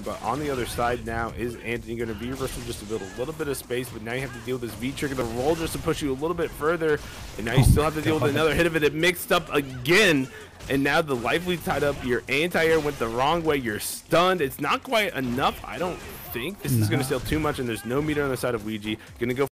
but on the other side now is Anthony going to be reversal just to build a little bit of space, but now you have to deal with this V trigger, the roll just to push you a little bit further, and now you Oh still have to deal God. with another hit of it. It mixed up again, and now the life lead tied up. Your anti-air went the wrong way. You're stunned. It's not quite enough. I don't think this is going to steal too much, and there's no meter on the side of WEEGEE. Going to go